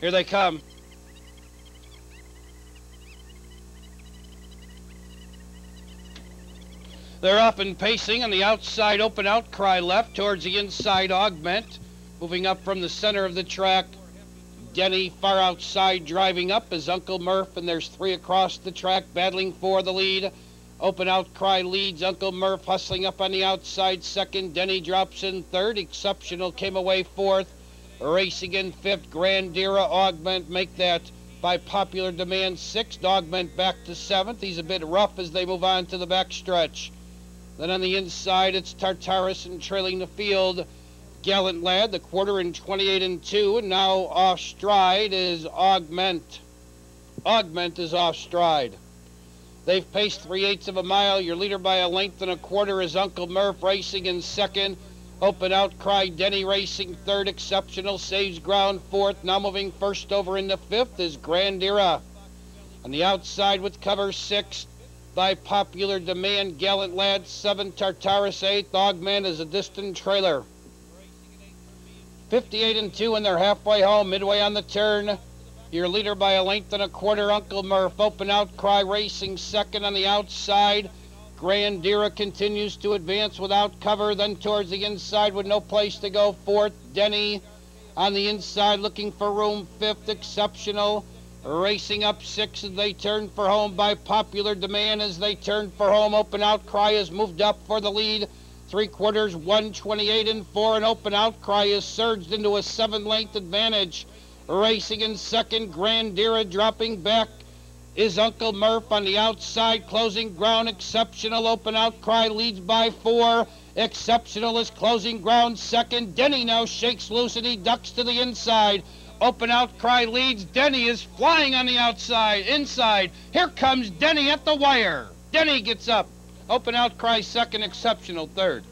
Here they come. They're up and pacing on the outside open outcry left towards the inside augment. Moving up from the center of the track. Denny far outside driving up as Uncle Murph, and there's three across the track battling for the lead. Open outcry leads. Uncle Murph hustling up on the outside second. Denny drops in third. Exceptional came away fourth. Racing in fifth. Grandira Augment make that by popular demand sixth. Augment back to seventh. He's a bit rough as they move on to the back stretch. Then on the inside, it's Tartarus and trailing the field. Gallant Lad, the quarter in 28 and 2. And now off stride is Augment. Augment is off stride. They've paced three eighths of a mile. Your leader by a length and a quarter is Uncle Murph racing in second. Open outcry, Denny racing third. Exceptional saves ground fourth. Now moving first over into fifth is Grandira. On the outside with cover sixth by popular demand. Gallant Lad, 7, Tartarus, 8, Augment is a distant trailer. 58 and 2 and they're halfway home, midway on the turn. Your leader by a length and a quarter, Uncle Murph. Open outcry racing second on the outside. Grandira continues to advance without cover, then towards the inside with no place to go. Fourth, Denny on the inside looking for room. Fifth, Exceptional. Racing up six as they turn for home by popular demand as they turn for home. Open Outcry has moved up for the lead. Three quarters, 128 and four. And Open Outcry has surged into a seven length advantage. Racing in second, Grandira dropping back is Uncle Murph on the outside, closing ground. Exceptional Open Outcry leads by four. Exceptional is closing ground second. Denny now shakes loose and he ducks to the inside. Open outcry leads. Denny is flying on the outside, inside. Here comes Denny at the wire. Denny gets up. Open outcry second, exceptional third.